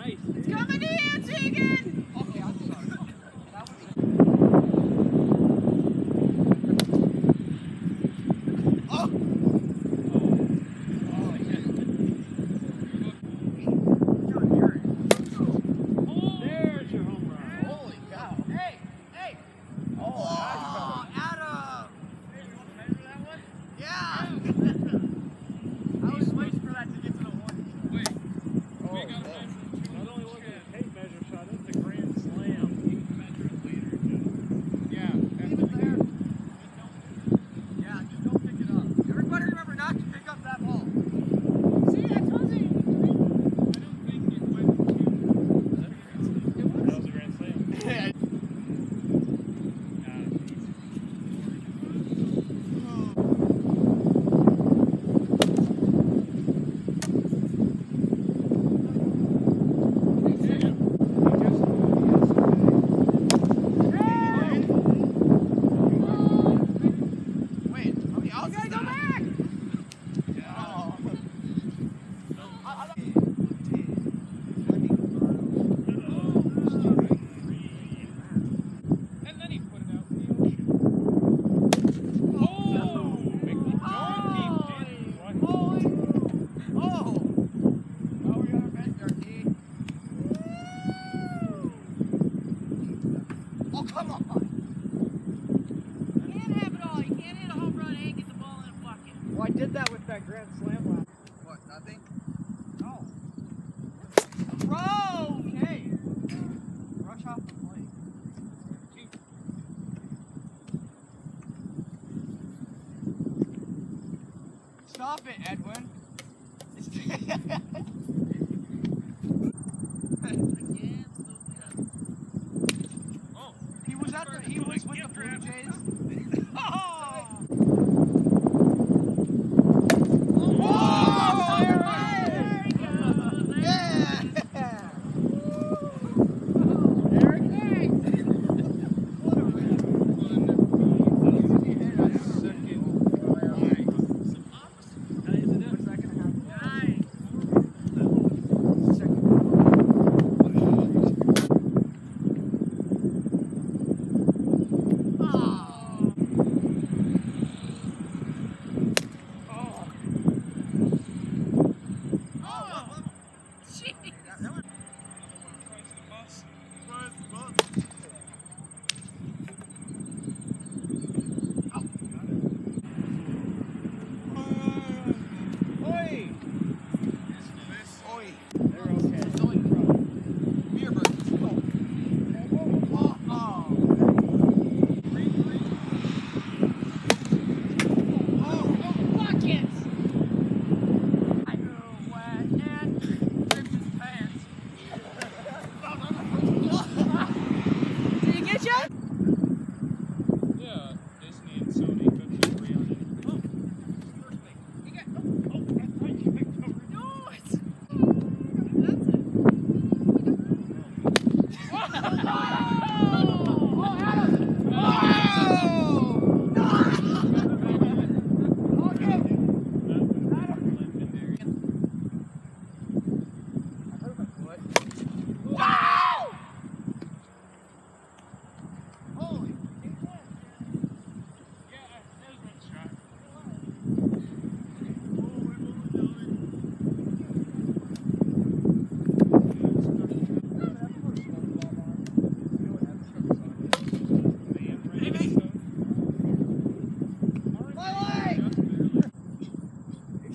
Nice. It's coming to you, Jiggy. Oh, come on. You can't have it all. You can't hit a home run and get the ball in a bucket. Well, I did that with that grand slam last. What, nothing? No. Bro, okay. Rush off the plate. Stop it, Edwin.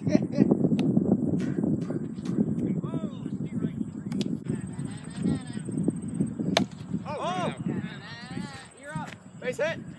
Oh! oh. Base hit.